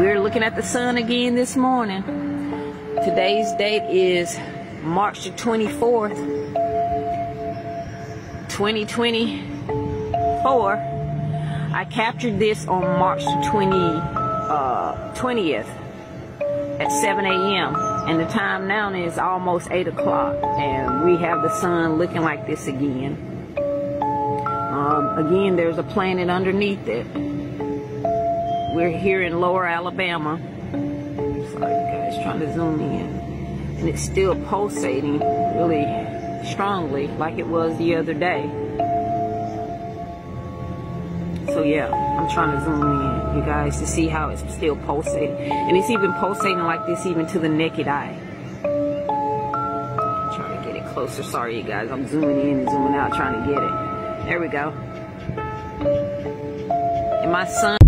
We're looking at the sun again this morning. Today's date is March the 24th, 2024. I captured this on March the 20, uh, 20th at 7 a.m. And the time now is almost 8 o'clock. And we have the sun looking like this again. Um, again, there's a planet underneath it. We're here in lower Alabama. Sorry, guys, trying to zoom in. And it's still pulsating really strongly like it was the other day. So yeah, I'm trying to zoom in, you guys, to see how it's still pulsating. And it's even pulsating like this even to the naked eye. Trying to get it closer. Sorry, you guys. I'm zooming in and zooming out trying to get it. There we go. And my son